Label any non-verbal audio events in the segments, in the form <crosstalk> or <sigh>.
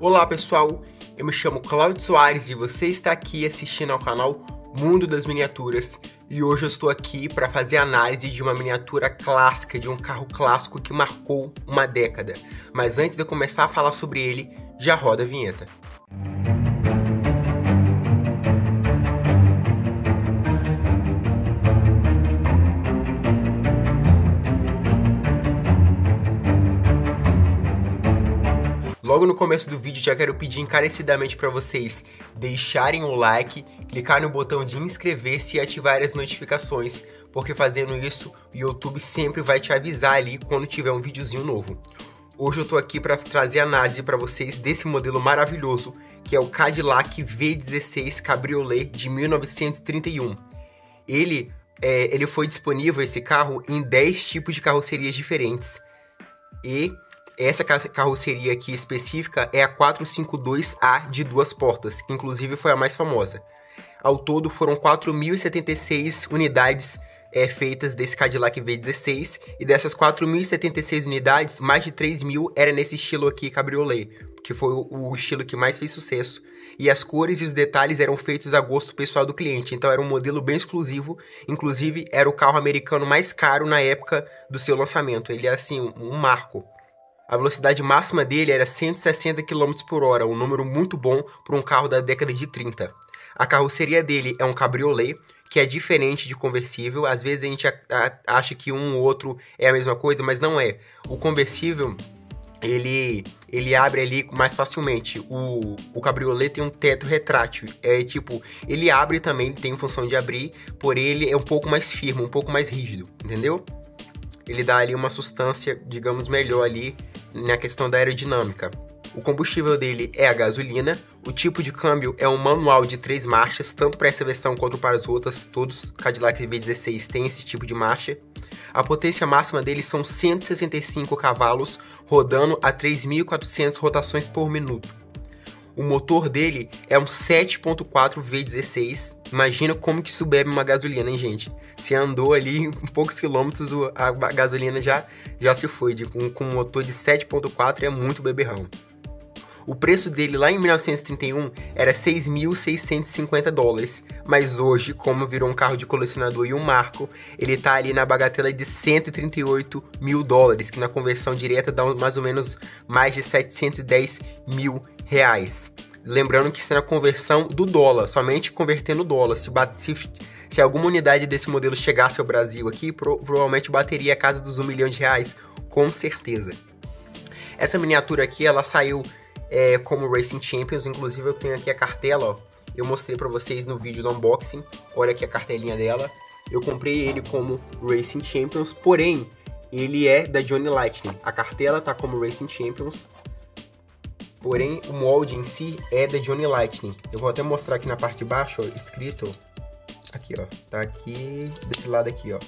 Olá pessoal, eu me chamo Claudio Soares e você está aqui assistindo ao canal Mundo das Miniaturas e hoje eu estou aqui para fazer análise de uma miniatura clássica, de um carro clássico que marcou uma década. Mas antes de eu começar a falar sobre ele, já roda a vinheta. Logo no começo do vídeo já quero pedir encarecidamente para vocês deixarem o like, clicar no botão de inscrever-se e ativar as notificações, porque fazendo isso o YouTube sempre vai te avisar ali quando tiver um videozinho novo. Hoje eu tô aqui para trazer análise para vocês desse modelo maravilhoso, que é o Cadillac V16 Cabriolet de 1931. Ele, é, ele foi disponível, esse carro, em 10 tipos de carrocerias diferentes. E essa carroceria aqui específica é a 452A de duas portas, que inclusive foi a mais famosa. Ao todo foram 4.076 unidades é, feitas desse Cadillac V16 e dessas 4.076 unidades, mais de 3.000 era nesse estilo aqui cabriolet, que foi o, o estilo que mais fez sucesso. E as cores e os detalhes eram feitos a gosto pessoal do cliente, então era um modelo bem exclusivo. Inclusive era o carro americano mais caro na época do seu lançamento. Ele é assim um marco. A velocidade máxima dele era 160 km por hora, um número muito bom para um carro da década de 30. A carroceria dele é um cabriolet, que é diferente de conversível. Às vezes a gente acha que um ou outro é a mesma coisa, mas não é. O conversível ele, ele abre ali mais facilmente. O, o cabriolet tem um teto retrátil. É tipo, ele abre também, tem função de abrir, porém ele é um pouco mais firme, um pouco mais rígido, entendeu? Ele dá ali uma sustância, digamos, melhor ali na questão da aerodinâmica. O combustível dele é a gasolina, o tipo de câmbio é um manual de três marchas, tanto para essa versão quanto para as outras, todos Cadillac V16 têm esse tipo de marcha. A potência máxima dele são 165 cavalos, rodando a 3.400 rotações por minuto. O motor dele é um 7.4 V16. Imagina como que isso bebe uma gasolina, hein, gente? Se andou ali <laughs> poucos quilômetros, a gasolina já, já se foi. De, com, com um motor de 7.4 é muito beberrão. O preço dele lá em 1931 era 6.650 dólares, mas hoje, como virou um carro de colecionador e um marco, ele tá ali na bagatela de 138 mil dólares, que na conversão direta dá mais ou menos mais de 710 mil reais. Lembrando que isso é na conversão do dólar, somente convertendo dólar. Se, se, se alguma unidade desse modelo chegasse ao Brasil aqui, pro, provavelmente bateria a casa dos 1 milhão de reais, com certeza. Essa miniatura aqui, ela saiu é, como Racing Champions, inclusive eu tenho aqui a cartela, ó. Eu mostrei para vocês no vídeo do unboxing. Olha aqui a cartelinha dela. Eu comprei ele como Racing Champions, porém ele é da Johnny Lightning. A cartela tá como Racing Champions, porém o molde em si é da Johnny Lightning. Eu vou até mostrar aqui na parte de baixo, ó, escrito aqui, ó. Tá aqui desse lado aqui, ó.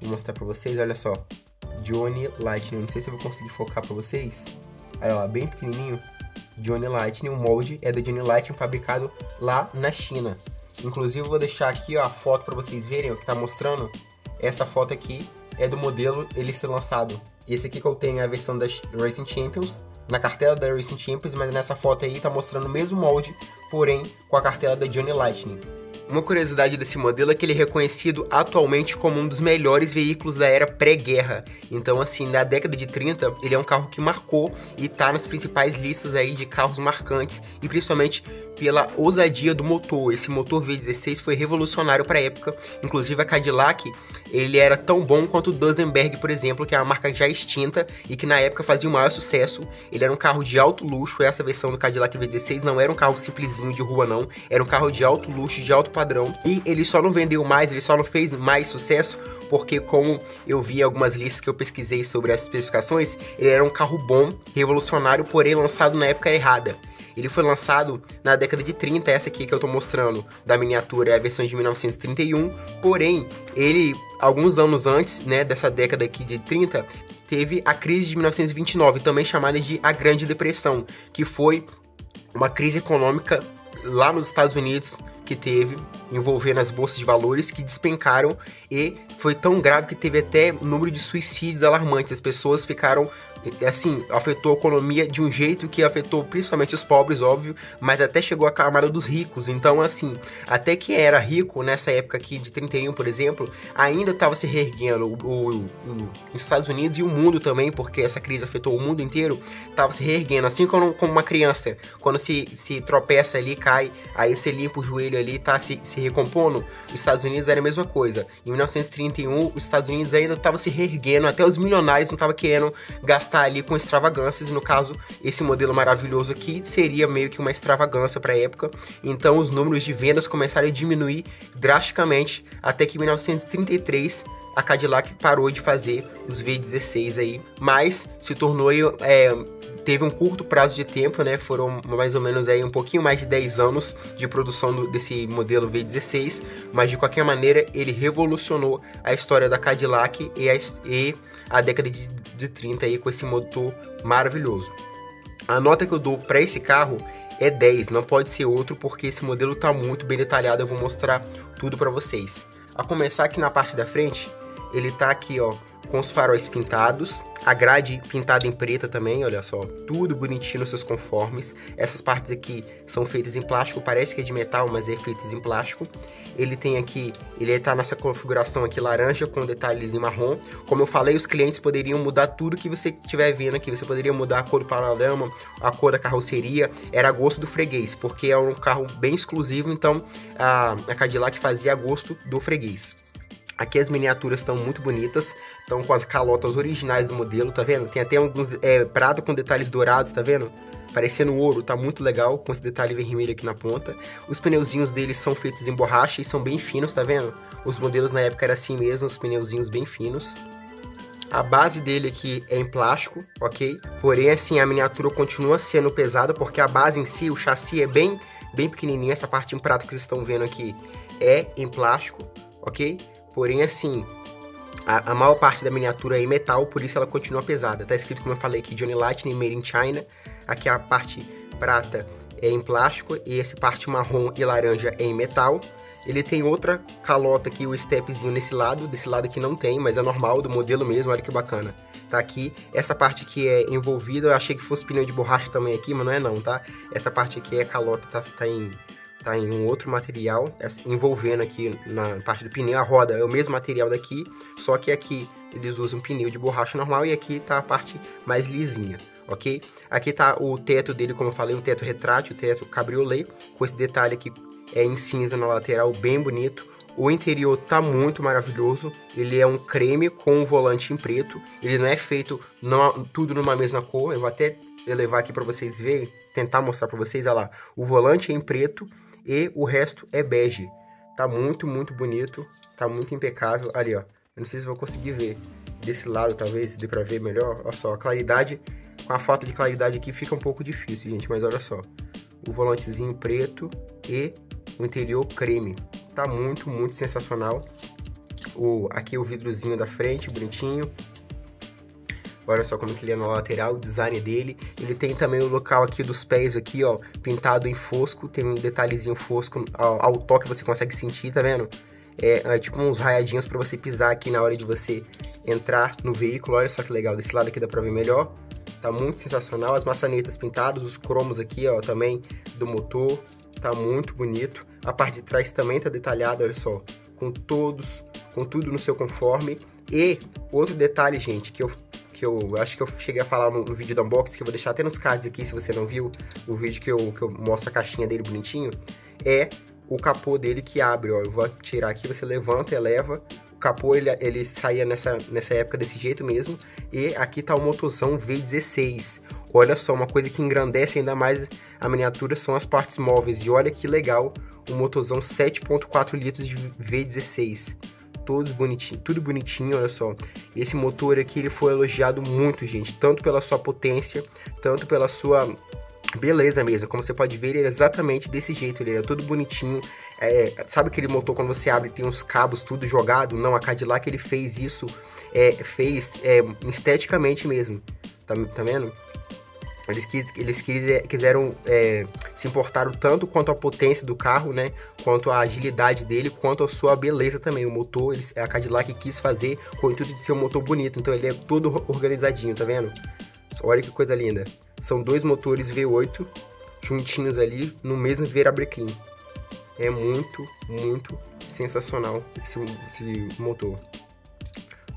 Vou mostrar para vocês, olha só. Johnny Lightning. Não sei se eu vou conseguir focar para vocês. Olha lá, bem pequenininho. Johnny Lightning, o molde é da Johnny Lightning fabricado lá na China. Inclusive eu vou deixar aqui ó, a foto para vocês verem o que está mostrando. Essa foto aqui é do modelo ele ser lançado. Esse aqui que eu tenho é a versão da Racing Champions, na cartela da Racing Champions, mas nessa foto aí tá mostrando o mesmo molde, porém com a cartela da Johnny Lightning. Uma curiosidade desse modelo é que ele é reconhecido atualmente como um dos melhores veículos da era pré-guerra. Então, assim, na década de 30, ele é um carro que marcou e está nas principais listas aí de carros marcantes e principalmente pela ousadia do motor. Esse motor V16 foi revolucionário para a época. Inclusive a Cadillac, ele era tão bom quanto o Duesenberg, por exemplo, que é uma marca já extinta e que na época fazia o maior sucesso. Ele era um carro de alto luxo. Essa versão do Cadillac V16 não era um carro simplesinho de rua não, era um carro de alto luxo, de alto padrão. E ele só não vendeu mais, ele só não fez mais sucesso porque como eu vi algumas listas que eu pesquisei sobre as especificações, ele era um carro bom, revolucionário, porém lançado na época errada. Ele foi lançado na década de 30, essa aqui que eu tô mostrando da miniatura é a versão de 1931, porém, ele, alguns anos antes, né, dessa década aqui de 30, teve a crise de 1929, também chamada de a Grande Depressão, que foi uma crise econômica lá nos Estados Unidos que teve envolvendo as bolsas de valores que despencaram e foi tão grave que teve até um número de suicídios alarmantes. As pessoas ficaram assim, afetou a economia de um jeito que afetou principalmente os pobres, óbvio, mas até chegou a camada dos ricos. Então, assim, até quem era rico nessa época aqui de 31, por exemplo, ainda estava se reerguendo. Os Estados Unidos e o mundo também, porque essa crise afetou o mundo inteiro, estava se reerguendo. Assim como, como uma criança, quando se, se tropeça ali, cai, aí você limpa o joelho ali, tá se, se recompondo. Os Estados Unidos era a mesma coisa. Em 1931, os Estados Unidos ainda estava se reerguendo, até os milionários não estavam querendo gastar ali com extravagâncias. No caso, esse modelo maravilhoso aqui seria meio que uma extravagância para a época. Então, os números de vendas começaram a diminuir drasticamente até que em 1933 a Cadillac parou de fazer os V16 aí, mas se tornou é, teve um curto prazo de tempo, né? Foram mais ou menos aí um pouquinho mais de 10 anos de produção do, desse modelo V16, mas de qualquer maneira ele revolucionou a história da Cadillac e a, e a década de, de 30 aí com esse motor maravilhoso. A nota que eu dou para esse carro é 10, não pode ser outro porque esse modelo está muito bem detalhado, eu vou mostrar tudo para vocês. A começar aqui na parte da frente, ele tá aqui, ó, com os faróis pintados, a grade pintada em preta também, olha só, tudo bonitinho nos seus conformes. Essas partes aqui são feitas em plástico, parece que é de metal, mas é feitas em plástico. Ele tem aqui, ele está nessa configuração aqui laranja com detalhes em marrom. Como eu falei, os clientes poderiam mudar tudo que você estiver vendo aqui. Você poderia mudar a cor do panorama, a cor da carroceria, era a gosto do freguês, porque é um carro bem exclusivo, então a, a Cadillac fazia a gosto do freguês. Aqui as miniaturas estão muito bonitas, estão com as calotas originais do modelo, tá vendo? Tem até alguns é, prata com detalhes dourados, tá vendo? Parecendo ouro, tá muito legal, com esse detalhe vermelho aqui na ponta. Os pneuzinhos deles são feitos em borracha e são bem finos, tá vendo? Os modelos na época eram assim mesmo, os pneuzinhos bem finos. A base dele aqui é em plástico, ok? Porém, assim, a miniatura continua sendo pesada, porque a base em si, o chassi é bem, bem pequenininho. Essa parte em prata que vocês estão vendo aqui é em plástico, ok? Porém, assim, a, a, maior parte da miniatura é em metal, por isso ela continua pesada. Tá escrito, como eu falei aqui, Johnny Lightning Made in China. Aqui a parte prata é em plástico e essa parte marrom e laranja é em metal. Ele tem outra calota aqui, o stepzinho nesse lado, desse lado aqui não tem, mas é normal, do modelo mesmo, olha que bacana. Tá aqui, essa parte aqui é envolvida, eu achei que fosse pneu de borracha também aqui, mas não é não, tá? Essa parte aqui é calota, tá, tá em tá em um outro material, envolvendo aqui na parte do pneu. A roda é o mesmo material daqui, só que aqui eles usam pneu de borracha normal e aqui tá a parte mais lisinha, ok? Aqui tá o teto dele, como eu falei, o teto retrátil, o teto cabriolet, com esse detalhe aqui é em cinza na lateral, bem bonito. O interior tá muito maravilhoso. Ele é um creme com um volante em preto. Ele não é feito não, tudo numa mesma cor. Eu vou até levar aqui para vocês verem, tentar mostrar para vocês. Olha lá, o volante é em preto e o resto é bege. Tá muito, muito bonito, tá muito impecável. Ali, ó, eu não sei se vou conseguir ver desse lado, talvez dê pra ver melhor. Olha só, a claridade, com a falta de claridade aqui fica um pouco difícil, gente, mas olha só. O volantezinho preto e o interior creme. Tá muito, muito sensacional. O, aqui o vidrozinho da frente, bonitinho. Olha só como que ele é na lateral, o design dele. Ele tem também o local aqui dos pés aqui, ó, pintado em fosco. Tem um detalhezinho fosco ao, ao toque você consegue sentir, tá vendo? É, é tipo uns raiadinhos para você pisar aqui na hora de você entrar no veículo. Olha só que legal, desse lado aqui dá pra ver melhor. Tá muito sensacional. As maçanetas pintadas, os cromos aqui, ó, também do motor. Tá muito bonito. A parte de trás também tá detalhada, olha só. Com todos, com tudo no seu conforme. E outro detalhe, gente, que eu que eu acho que eu cheguei a falar no, no, vídeo do unboxing, que eu vou deixar até nos cards aqui, se você não viu, o vídeo que eu, que eu mostro a caixinha dele bonitinho, é o capô dele que abre, ó, eu vou tirar aqui, você levanta, eleva, o capô ele, ele saía nessa, nessa época desse jeito mesmo, e aqui tá o motorzão V16, olha só, uma coisa que engrandece ainda mais a miniatura são as partes móveis, e olha que legal, o motorzão 7.4 litros de V16, todos bonitinho, tudo bonitinho, olha só. Esse motor aqui ele foi elogiado muito, gente, tanto pela sua potência, tanto pela sua beleza mesmo. Como você pode ver, ele é exatamente desse jeito, ele é todo bonitinho. É, sabe aquele motor quando você abre tem uns cabos tudo jogado? Não, a Cadillac ele fez isso, é, fez é, esteticamente mesmo. Tá, tá vendo? Eles, quis, eles quiseram é, se importar tanto quanto a potência do carro, né? Quanto a agilidade dele, quanto a sua beleza também. O motor, eles, a Cadillac quis fazer com o intuito de ser um motor bonito. Então ele é todo organizadinho, tá vendo? Olha que coisa linda. São dois motores V8 juntinhos ali no mesmo virabrequim. É muito, muito sensacional esse, esse motor.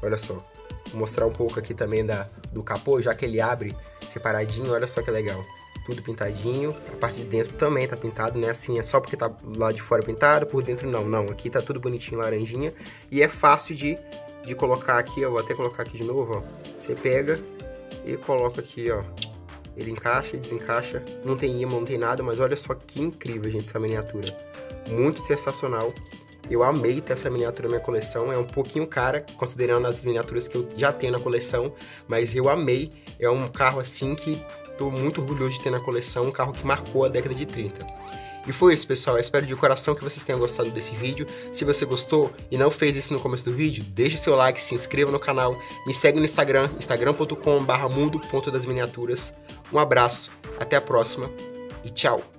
Olha só. Vou mostrar um pouco aqui também da, do capô, já que ele abre separadinho, olha só que legal. Tudo pintadinho, a parte de dentro também tá pintado, né? Assim, é só porque tá lá de fora pintado, por dentro não, não. Aqui tá tudo bonitinho, laranjinha. E é fácil de, de colocar aqui, eu vou até colocar aqui de novo, ó. Você pega e coloca aqui, ó. Ele encaixa e desencaixa, não tem imã, não tem nada, mas olha só que incrível, gente, essa miniatura. Muito sensacional. Eu amei ter essa miniatura na minha coleção. É um pouquinho cara, considerando as miniaturas que eu já tenho na coleção, mas eu amei. É um carro assim que tô muito orgulhoso de ter na coleção, um carro que marcou a década de 30. E foi isso, pessoal. Eu espero de coração que vocês tenham gostado desse vídeo. Se você gostou e não fez isso no começo do vídeo, deixe seu like, se inscreva no canal, me segue no Instagram, instagram.com.br mundo.dasminiaturas. Um abraço, até a próxima e tchau!